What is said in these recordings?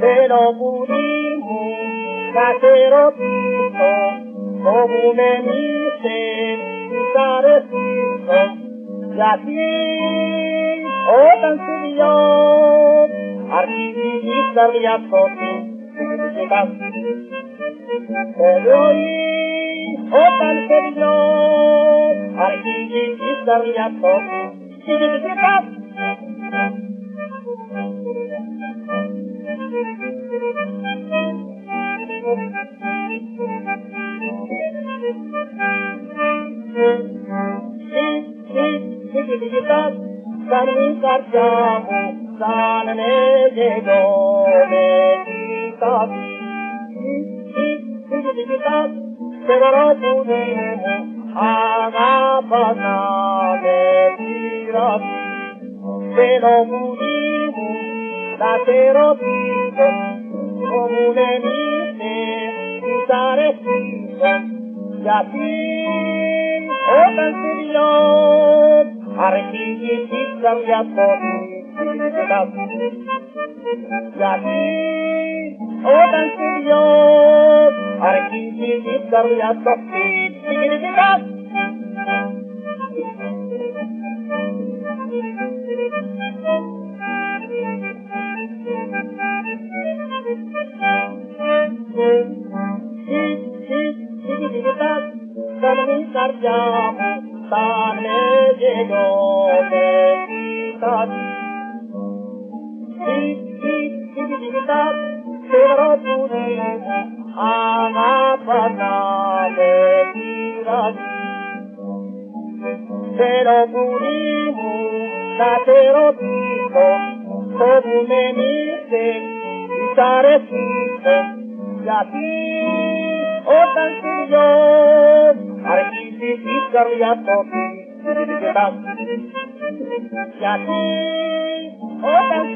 se lo pudimos hacer piso, como me dicen, sabes piso, y así, o tan subió, arquitecta riazo, te doy, o tan subió, arquitecta riazo, significas, καρδιά σώθη Κοιτάς σαν η καρδιά μου σαν εγώ με κοιτάς Κοιτάς σε βαρόπουλί μου αγάπας να με πειράσει Θέλω πουλί μου να σε ρωτήσω όπου δεν είσαι τι σ' αρεσίσω γιατί όταν σε Arătinge și să vrea tot Dar o tan serios Arătinge și să vrea tot Yeah. 내게 곁에 있다 지지지지지다 들어보니 안 아파 나의 비라 들어보니 나 들어보고 소금에 미세 이사레 피고 야비 어떤 시절 kerja kopi di. Jadi, orang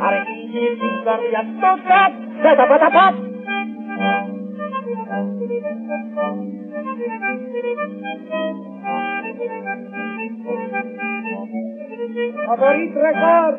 hari ini saya dapat dapat. Favorit rekor.